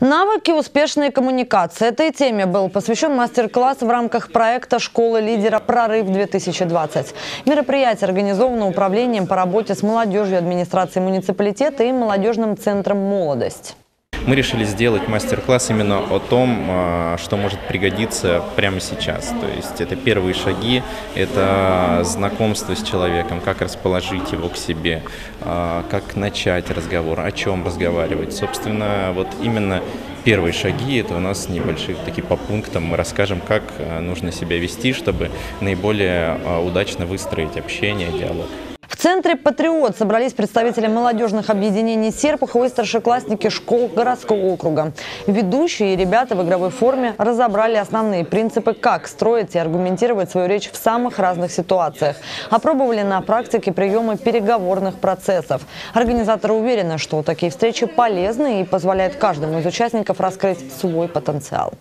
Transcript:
Навыки успешной коммуникации. Этой теме был посвящен мастер-класс в рамках проекта «Школа лидера. Прорыв-2020». Мероприятие организовано Управлением по работе с молодежью администрации муниципалитета и молодежным центром «Молодость». Мы решили сделать мастер-класс именно о том, а, что может пригодиться прямо сейчас. То есть это первые шаги, это знакомство с человеком, как расположить его к себе, а, как начать разговор, о чем разговаривать. Собственно, вот именно первые шаги, это у нас небольшие такие по пунктам. Мы расскажем, как а, нужно себя вести, чтобы наиболее удачно выстроить общение, диалог. Центре «Патриот» собрались представители молодежных объединений Серпухова и старшеклассники школ городского округа. Ведущие и ребята в игровой форме разобрали основные принципы, как строить и аргументировать свою речь в самых разных ситуациях. Опробовали на практике приемы переговорных процессов. Организаторы уверены, что такие встречи полезны и позволяют каждому из участников раскрыть свой потенциал.